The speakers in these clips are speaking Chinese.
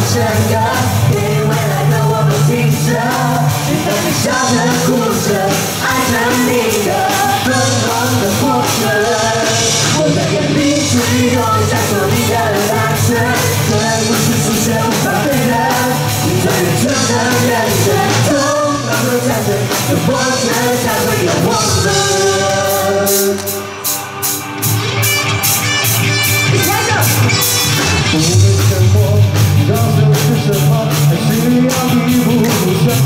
深刻，给未来的我们听着，你在你笑着哭着，爱着你的疯狂的过程。我的眼里只有闪烁你的蓝色，这不是出现无法辨认，你最认真的眼神，从那个战争，有我这才会有我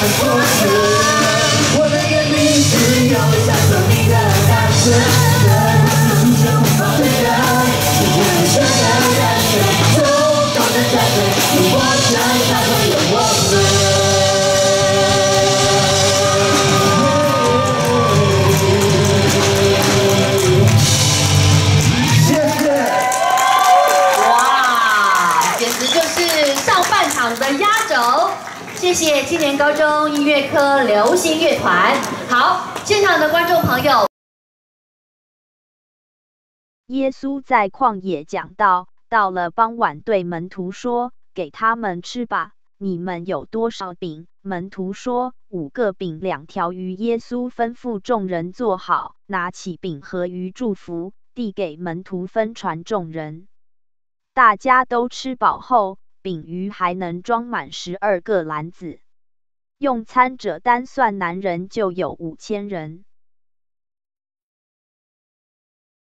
的过程。我的眼里只有闪烁你的蓝色，这不是出现无法对的，是我们真的人生，冲动的战争，有我想才会有我们。谢谢。哇，简直就是上半场的压轴。谢谢青年高中音乐科流行乐团。好，现场的观众朋友。耶稣在旷野讲道，到了傍晚，对门徒说：“给他们吃吧。”你们有多少饼？门徒说：“五个饼，两条鱼。”耶稣吩咐众人坐好，拿起饼和鱼，祝福，递给门徒分传众人。大家都吃饱后，饼鱼还能装满十二个篮子。用餐者单算，男人就有五千人。